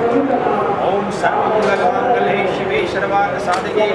ओम सर्वमंगलमांगल्ये शिवे सर्वार्थ साधके